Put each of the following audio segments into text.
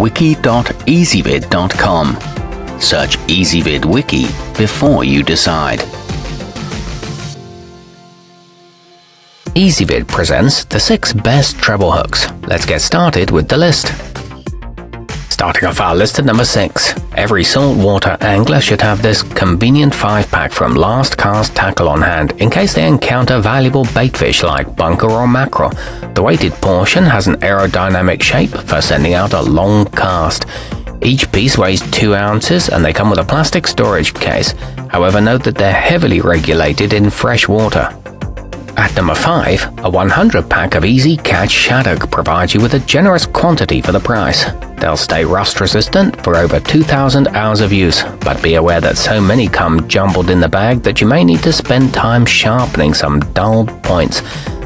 wiki.ezvid.com. Search Ezvid Wiki before you decide. Ezvid presents the six best treble hooks. Let's get started with the list. Starting off our list at number 6. Every saltwater angler should have this convenient 5-pack from Last Cast Tackle on hand in case they encounter valuable baitfish like bunker or mackerel. The weighted portion has an aerodynamic shape for sending out a long cast. Each piece weighs 2 ounces and they come with a plastic storage case. However, note that they're heavily regulated in fresh water. At number 5, a 100 pack of Easy Catch Shaddock provides you with a generous quantity for the price. They'll stay rust resistant for over 2,000 hours of use, but be aware that so many come jumbled in the bag that you may need to spend time sharpening some dull points.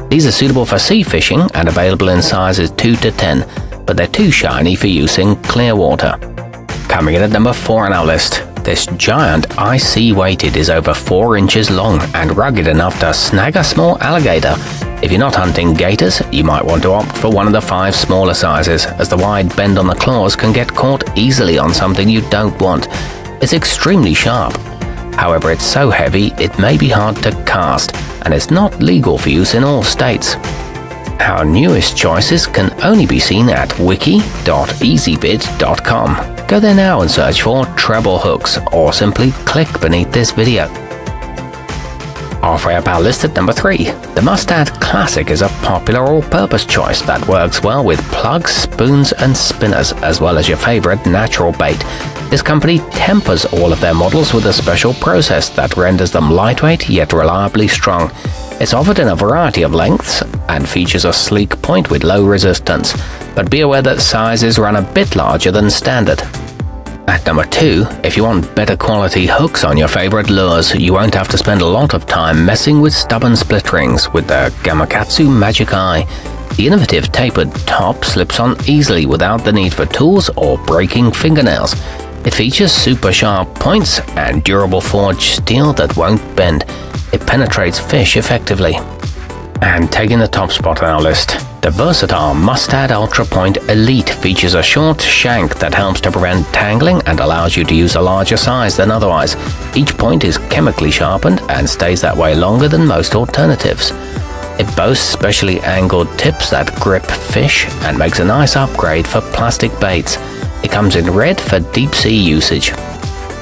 These are suitable for sea fishing and available in sizes 2 to 10, but they're too shiny for use in clear water. Coming in at number 4 on our list, this giant IC weighted is over 4 inches long and rugged enough to snag a small alligator. If you're not hunting gators, you might want to opt for one of the five smaller sizes, as the wide bend on the claws can get caught easily on something you don't want. It's extremely sharp. However, it's so heavy it may be hard to cast, and it's not legal for use in all states. Our newest choices can only be seen at wiki.ezvid.com. Go there now and search for treble hooks or simply click beneath this video. Halfway up our list at number 3, the Mustad Classic is a popular all-purpose choice that works well with plugs, spoons and spinners as well as your favorite natural bait. This company tempers all of their models with a special process that renders them lightweight yet reliably strong. It's offered in a variety of lengths and features a sleek point with low resistance but be aware that sizes run a bit larger than standard. At number 2, if you want better quality hooks on your favorite lures, you won't have to spend a lot of time messing with stubborn split rings with the Gamakatsu Magic Eye. The innovative tapered top slips on easily without the need for tools or breaking fingernails. It features super sharp points and durable forged steel that won't bend. It penetrates fish effectively. And taking the top spot on our list, the versatile Mustad Ultra Point Elite features a short shank that helps to prevent tangling and allows you to use a larger size than otherwise. Each point is chemically sharpened and stays that way longer than most alternatives. It boasts specially angled tips that grip fish and makes a nice upgrade for plastic baits. It comes in red for deep sea usage.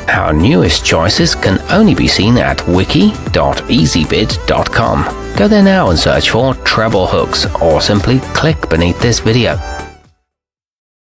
Our newest choices can only be seen at wiki.ezvid.com. Go there now and search for treble hooks or simply click beneath this video.